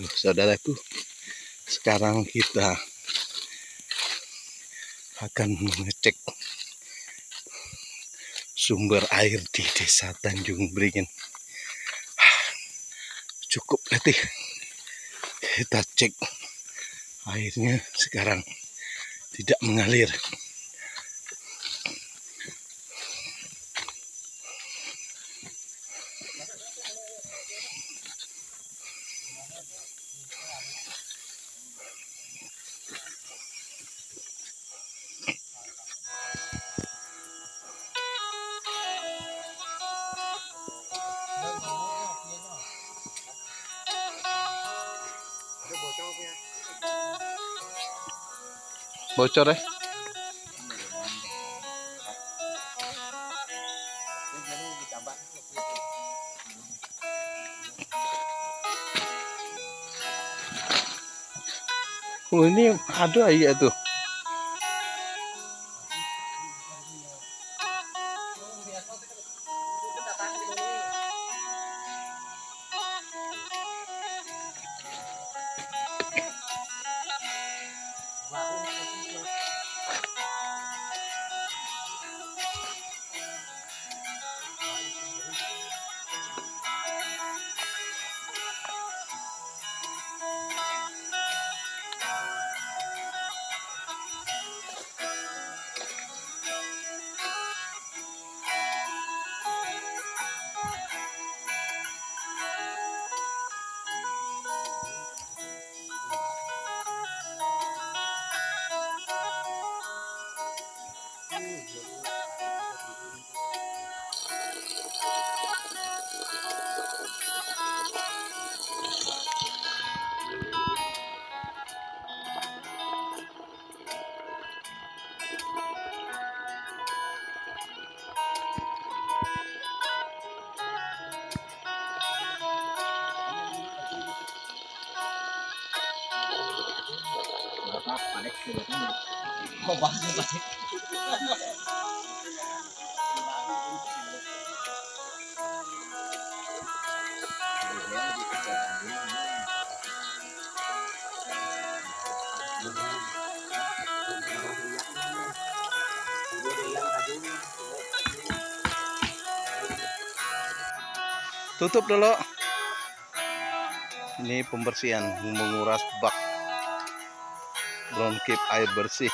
Tuh, saudaraku, sekarang kita akan mengecek sumber air di desa Tanjung Beringin. Cukup letih. Kita cek airnya sekarang tidak mengalir. Bocor ya? Oh ini ada ya tuh. 好吧，好 吧 Tutup dulu. Ini pembersihan menguras bak. Brown keep air bersih.